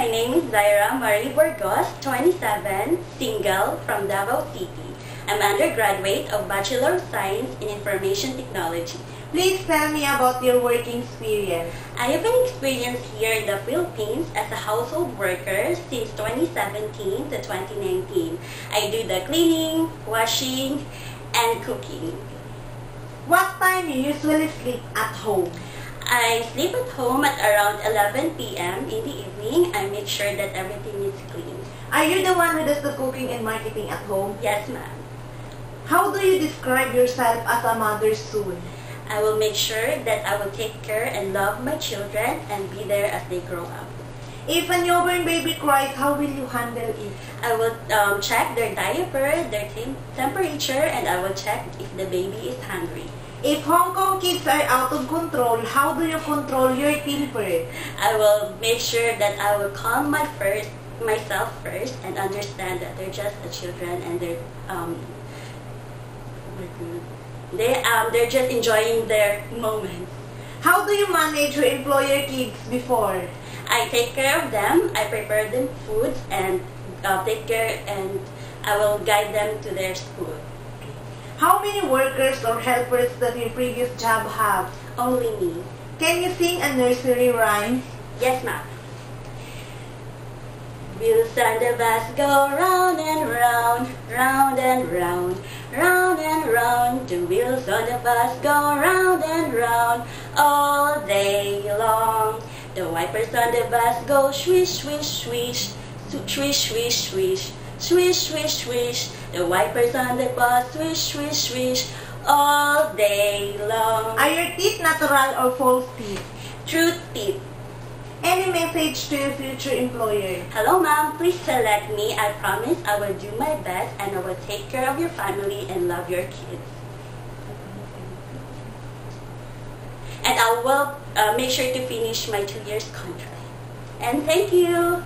my name is Zyra Marie Burgos, 27, single, from Davao City. I'm undergraduate of Bachelor of Science in Information Technology. Please tell me about your working experience. I have an experience here in the Philippines as a household worker since 2017 to 2019. I do the cleaning, washing, and cooking. What time do you usually sleep at home? I sleep at home at around 11 p.m. in the evening. I make sure that everything is clean. Are you the one who does the cooking and marketing at home? Yes, ma'am. How do you describe yourself as a mother soon? I will make sure that I will take care and love my children and be there as they grow up. If a newborn baby cries, how will you handle it? I will um, check their diaper, their temperature, and I will check if the baby is hungry. If Hong Kong are out of control, how do you control your temper? I will make sure that I will calm my first, myself first and understand that they're just the children and they're um, they um, they're just enjoying their moment. How do you manage to employ your kids before? I take care of them. I prepare them food and uh, take care and I will guide them to their school. How many workers or helpers does your previous job have? Only me. Can you sing a nursery rhyme? Yes, ma'am. Wheels on the bus go round and round, round and round, round and round. The wheels on the bus go round and round all day long. The wipers on the bus go swish, swish, swish, swish, swish, swish, swish, swish, swish. The wipers on the bus swish, swish, swish all day long. Are your teeth natural or false teeth? Truth teeth. Any message to your future employer? Hello, ma'am. Please select me. I promise I will do my best and I will take care of your family and love your kids. And I will uh, make sure to finish my two years contract. And thank you.